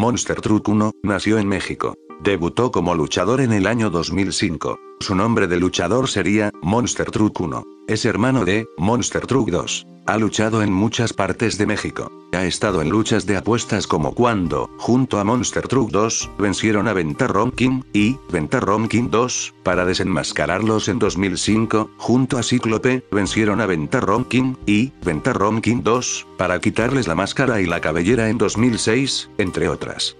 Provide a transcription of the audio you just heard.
Monster Truck 1, nació en México. Debutó como luchador en el año 2005. Su nombre de luchador sería Monster Truck 1. Es hermano de Monster Truck 2. Ha luchado en muchas partes de México. Ha estado en luchas de apuestas como cuando, junto a Monster Truck 2, vencieron a Ventarron King y Ventarron King 2, para desenmascararlos en 2005, junto a Cíclope, vencieron a Ventarron King y Ventarron King 2, para quitarles la máscara y la cabellera en 2006, entre otras.